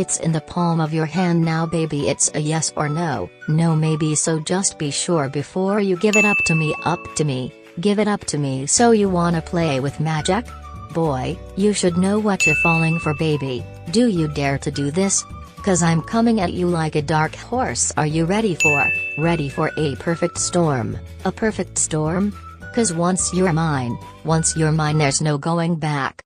It's in the palm of your hand now baby. It's a yes or no, no maybe so just be sure before you give it up to me up to me, give it up to me. So you wanna play with magic? Boy, you should know what you're falling for baby, do you dare to do this? Cause I'm coming at you like a dark horse. Are you ready for, ready for a perfect storm, a perfect storm? Cause once you're mine, once you're mine there's no going back.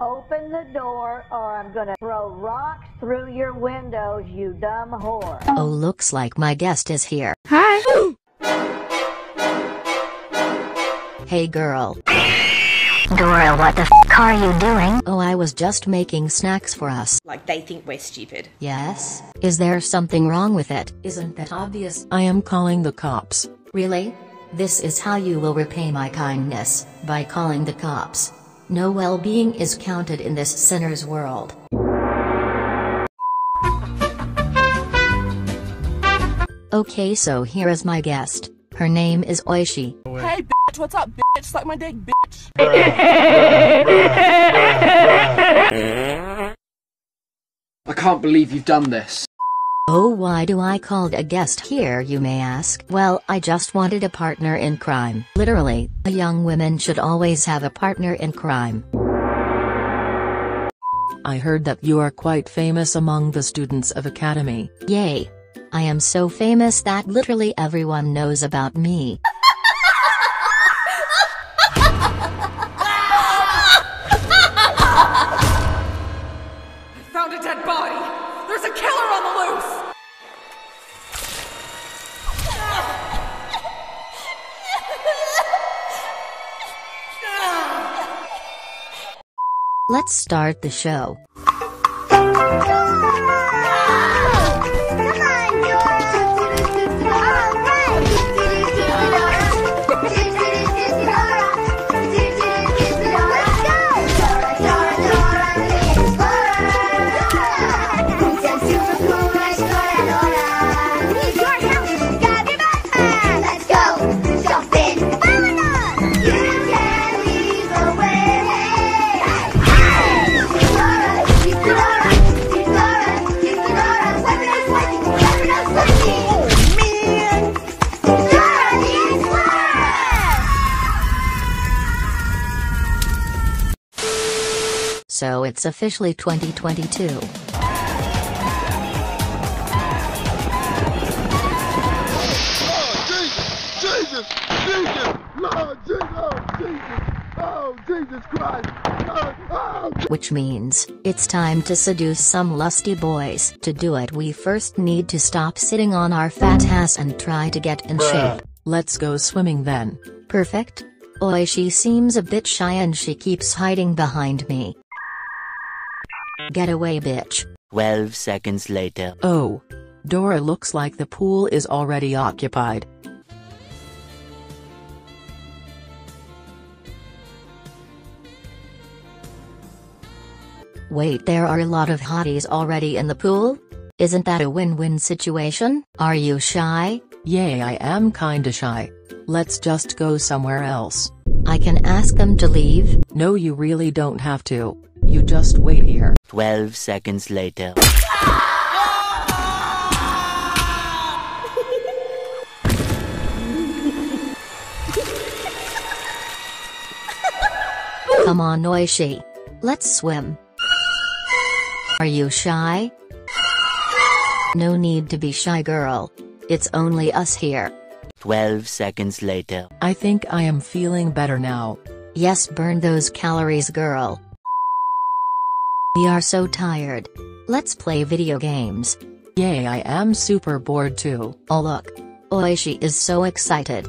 Open the door or I'm gonna throw rocks through your windows, you dumb whore. Oh looks like my guest is here. Hi. Hey girl. Dora, what the f are you doing? Oh I was just making snacks for us. Like they think we're stupid. Yes? Is there something wrong with it? Isn't that obvious? I am calling the cops. Really? This is how you will repay my kindness, by calling the cops. No well-being is counted in this sinner's world. Okay so here is my guest. Her name is Oishi. Hey, bitch, what's up, bitch? Suck my dick, bitch. I can't believe you've done this. Oh why do I called a guest here you may ask? Well I just wanted a partner in crime. Literally, a young woman should always have a partner in crime. I heard that you are quite famous among the students of Akademi. Yay. I am so famous that literally everyone knows about me. Let's start the show. So it's officially 2022. Jesus! Jesus! Jesus! Lord Jesus! Oh, Jesus! Oh, Jesus Christ! Oh, oh. Which means, it's time to seduce some lusty boys. To do it we first need to stop sitting on our fat ass and try to get in shape. Let's go swimming then. Perfect? Oi she seems a bit shy and she keeps hiding behind me. Get away bitch. 12 seconds later. Oh. Dora looks like the pool is already occupied. Wait there are a lot of hotties already in the pool? Isn't that a win-win situation? Are you shy? Yay I am kinda shy. Let's just go somewhere else. I can ask them to leave? No you really don't have to. You just wait here. 12 seconds later. Come on Oishi. Let's swim. Are you shy? No need to be shy girl. It's only us here. 12 seconds later. I think I am feeling better now. Yes burn those calories girl. We are so tired. Let's play video games. Yay I am super bored too. Oh look. Oishi is so excited.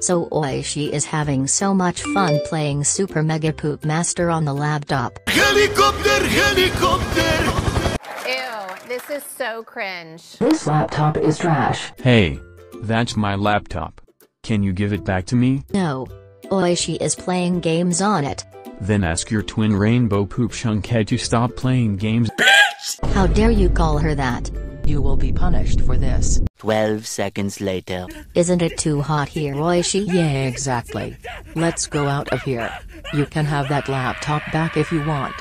So Oishi is having so much fun playing Super Mega Poop Master on the laptop. Helicopter! Helicopter! Ew, this is so cringe. This laptop is trash. Hey. That's my laptop. Can you give it back to me? No. Oishi is playing games on it. Then ask your twin rainbow poop shunkhead to stop playing games. BITCH! How dare you call her that? You will be punished for this. 12 seconds later. Isn't it too hot here, Oishi? Yeah, exactly. Let's go out of here. You can have that laptop back if you want.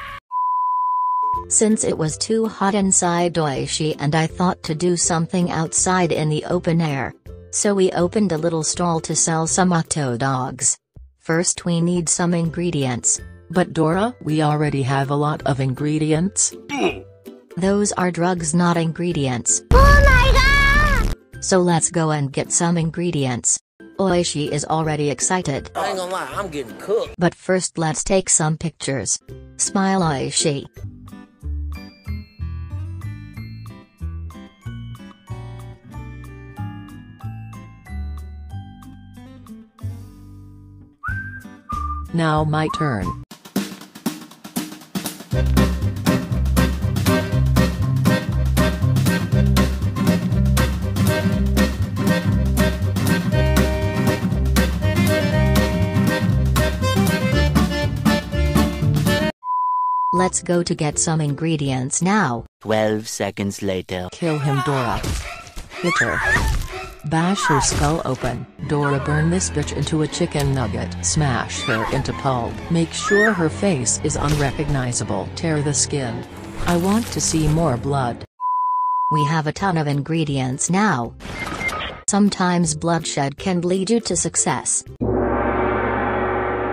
Since it was too hot inside Oishi and I thought to do something outside in the open air. So we opened a little stall to sell some Octo dogs. First we need some ingredients. But Dora, we already have a lot of ingredients. Those are drugs not ingredients. Oh my god! So let's go and get some ingredients. Oishi is already excited. I ain't gonna lie, I'm getting cooked. But first let's take some pictures. Smile Oishi. Now my turn. Let's go to get some ingredients now. 12 seconds later. Kill him Dora. Hit her. Bash her skull open. Dora burn this bitch into a chicken nugget. Smash her into pulp. Make sure her face is unrecognizable. Tear the skin. I want to see more blood. We have a ton of ingredients now. Sometimes bloodshed can lead you to success.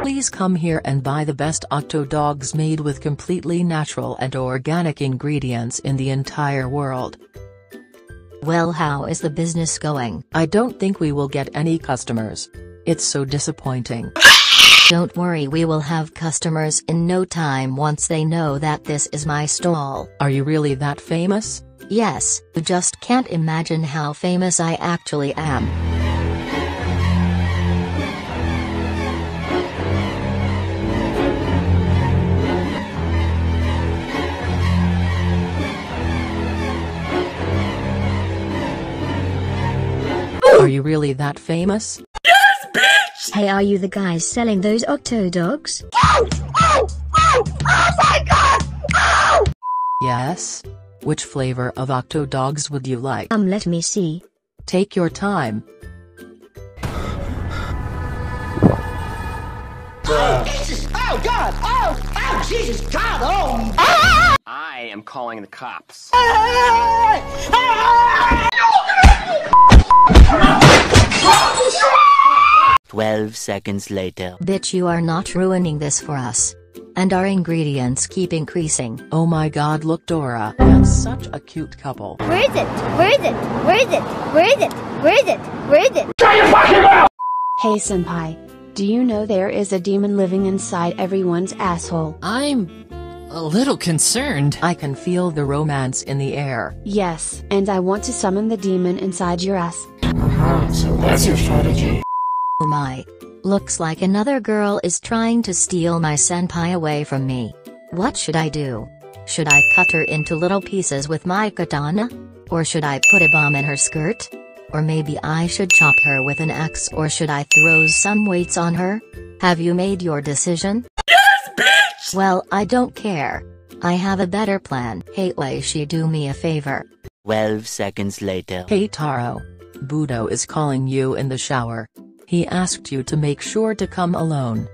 Please come here and buy the best Octo dogs made with completely natural and organic ingredients in the entire world. Well how is the business going? I don't think we will get any customers. It's so disappointing. Don't worry we will have customers in no time once they know that this is my stall. Are you really that famous? Yes, you just can't imagine how famous I actually am. You really that famous? Yes, bitch! Hey, are you the guys selling those Octo dogs? Oh! Oh! Oh! Oh my god! Oh! Yes? Which flavor of Octo dogs would you like? Um, let me see. Take your time. Oh, Jesus! Oh, God! Oh! Oh, Jesus! God! Oh! I am calling the cops. 12 seconds later. Bitch you are not ruining this for us. And our ingredients keep increasing. Oh my god look Dora, that's such a cute couple. Where is it? Where is it? Where is it? Where is it? Where is it? Where is it? Shut your fucking mouth! Hey senpai, do you know there is a demon living inside everyone's asshole? I'm a little concerned. I can feel the romance in the air. Yes, and I want to summon the demon inside your ass. So that's your strategy. Oh my. Looks like another girl is trying to steal my senpai away from me. What should I do? Should I cut her into little pieces with my katana? Or should I put a bomb in her skirt? Or maybe I should chop her with an axe or should I throw some weights on her? Have you made your decision? Yes, bitch! Well, I don't care. I have a better plan. Hey Oishi do me a favor. 12 seconds later. Hey Taro. Budo is calling you in the shower. He asked you to make sure to come alone.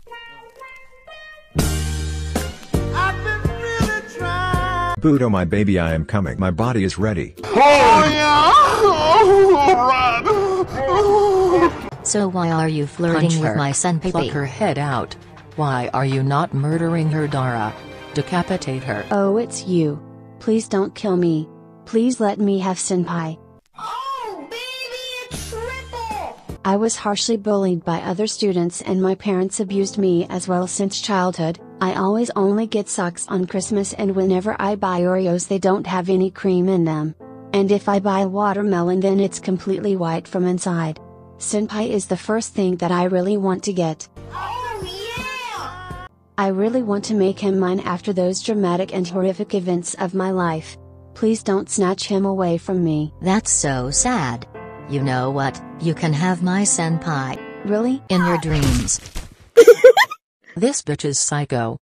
Budo my baby I am coming. My body is ready. So why are you flirting with her. my senpai? Pluck her head out. Why are you not murdering her Dara? Decapitate her. Oh, it's you. Please don't kill me. Please let me have senpai. I was harshly bullied by other students and my parents abused me as well since childhood. I always only get socks on Christmas and whenever I buy Oreos they don't have any cream in them. And if I buy watermelon then it's completely white from inside. Senpai is the first thing that I really want to get. I really want to make him mine after those dramatic and horrific events of my life. Please don't snatch him away from me. That's so sad. You know what? You can have my senpai. Really? In your dreams. This bitch is psycho.